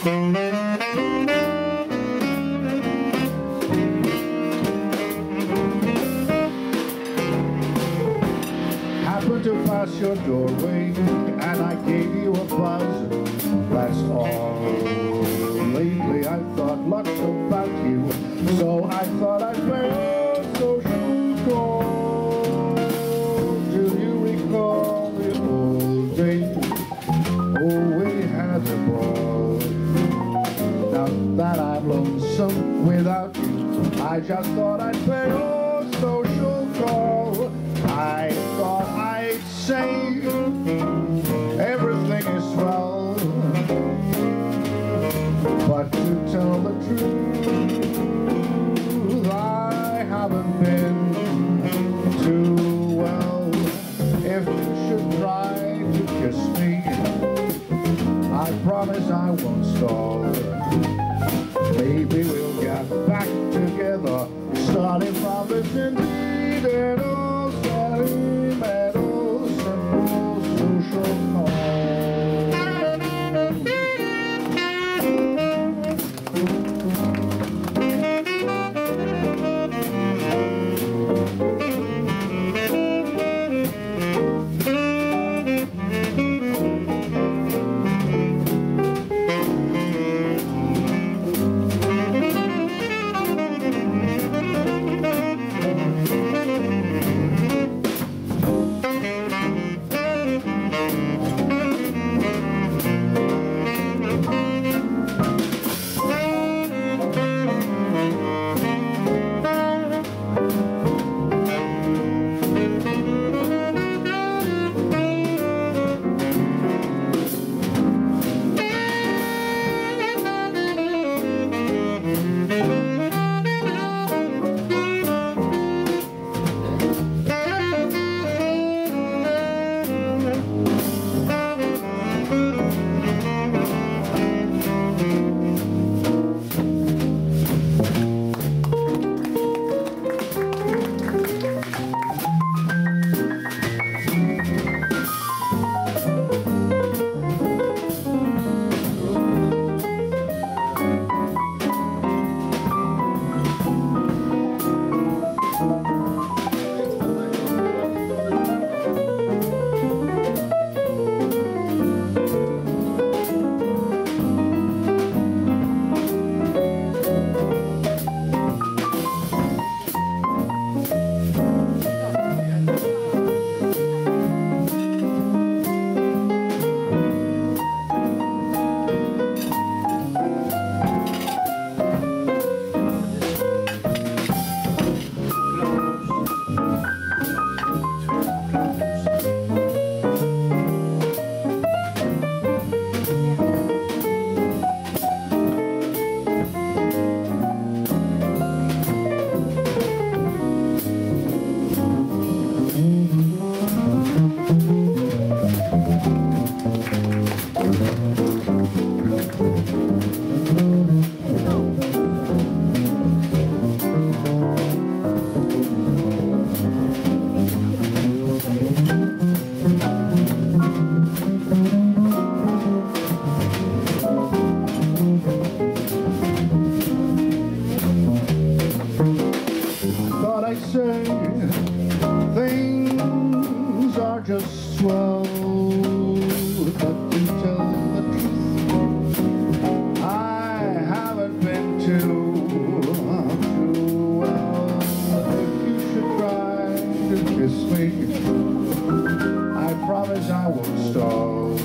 Happened to pass your doorway and I gave you a buzz. That's all. Lately I thought lots about you, so I thought I'd play without you, I just thought I'd play a social call. I thought I'd say from say things are just swell, but to tell the truth, I haven't been too, too well. If you should try to kiss me, I promise I won't stall.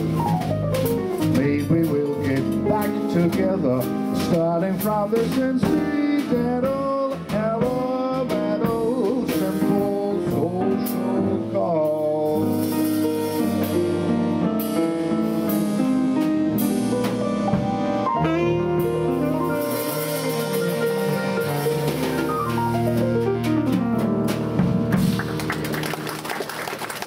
Maybe we'll get back together, starting from this incidental.